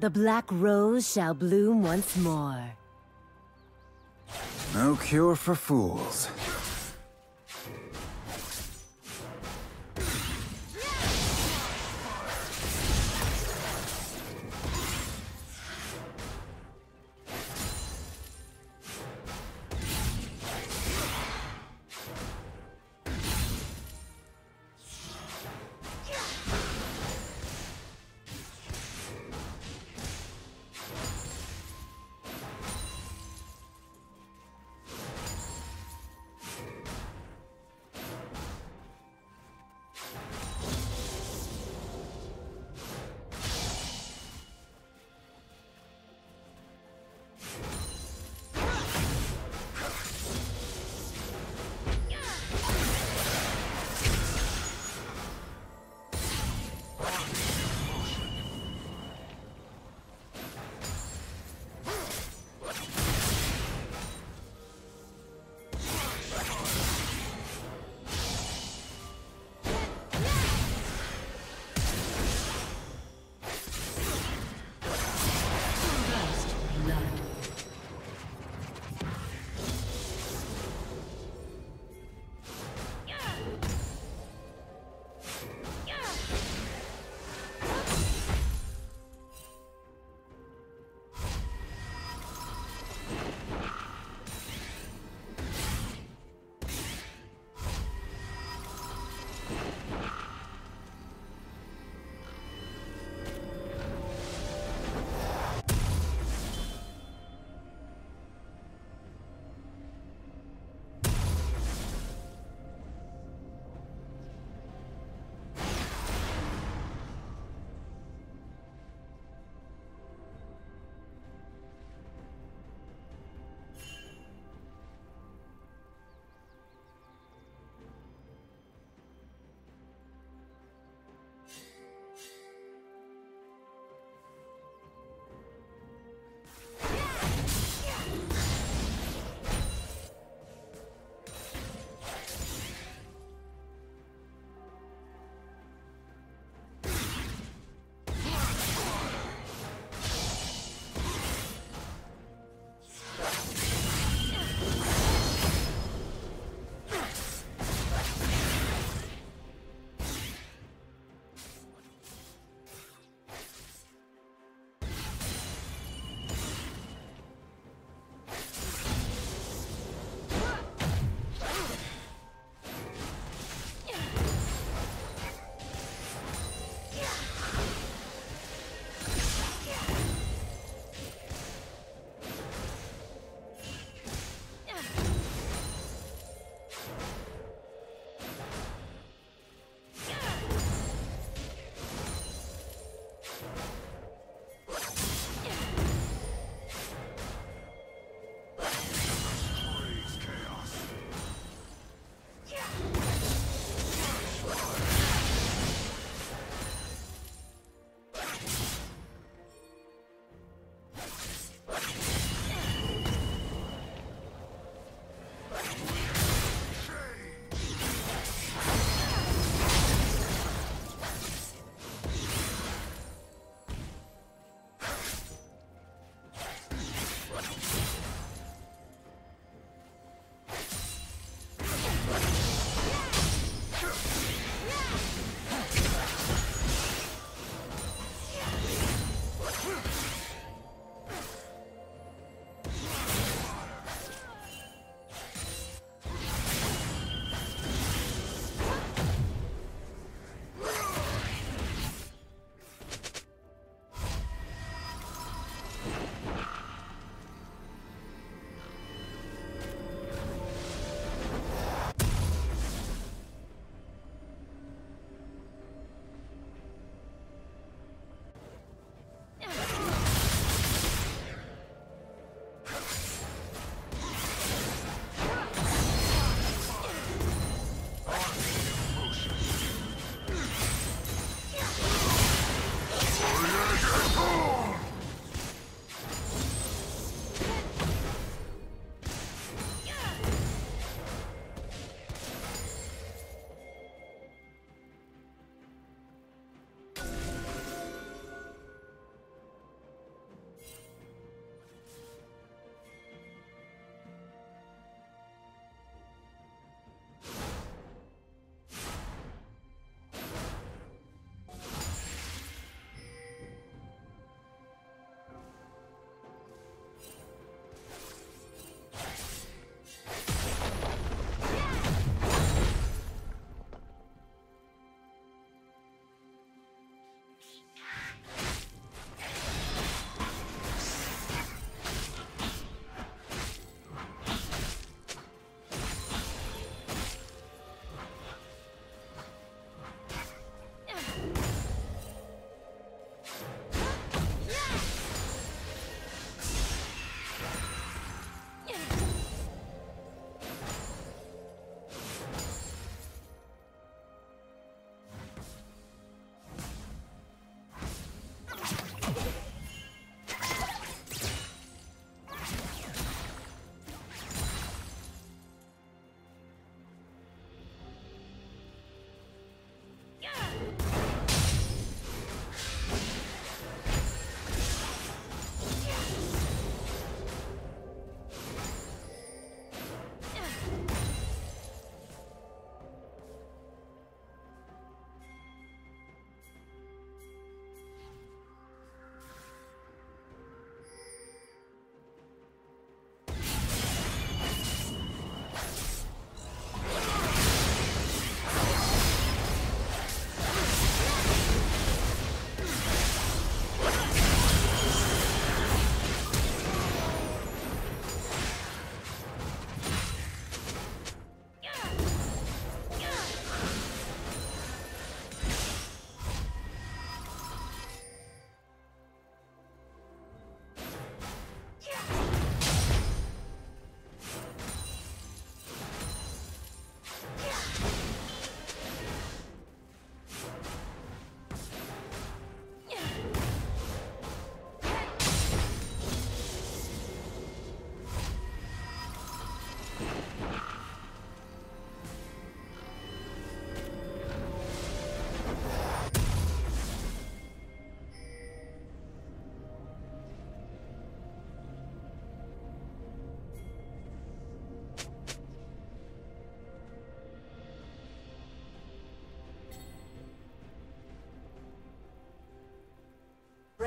The black rose shall bloom once more. No cure for fools.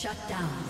Shut down.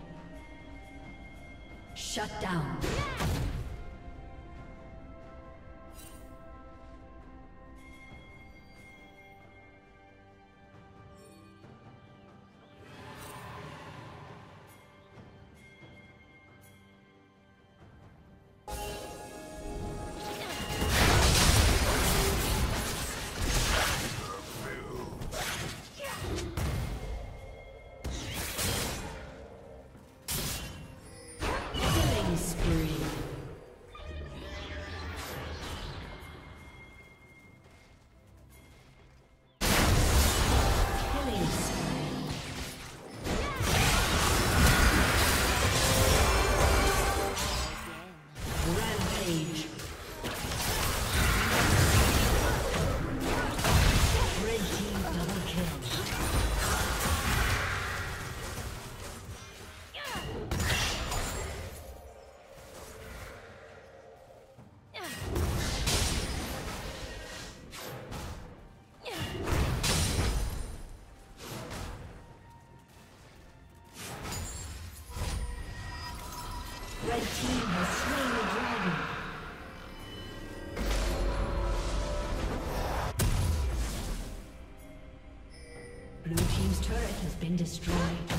Been destroyed.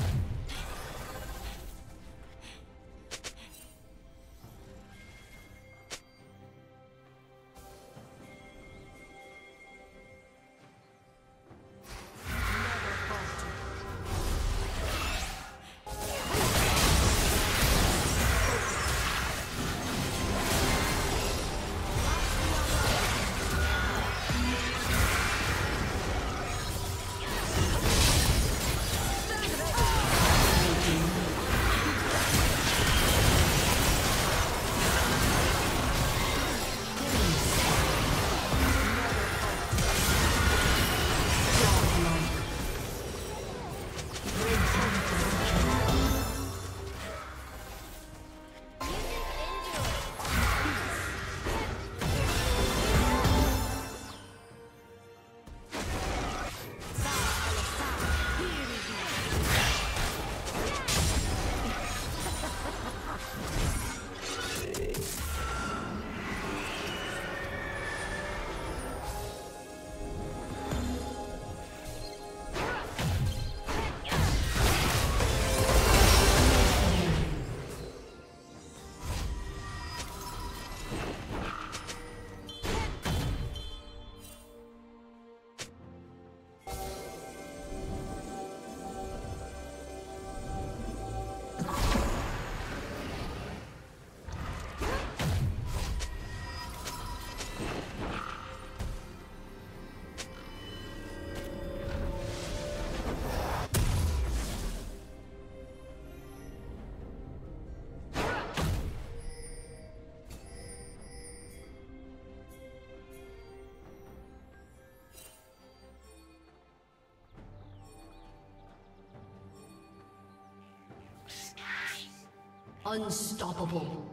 Unstoppable.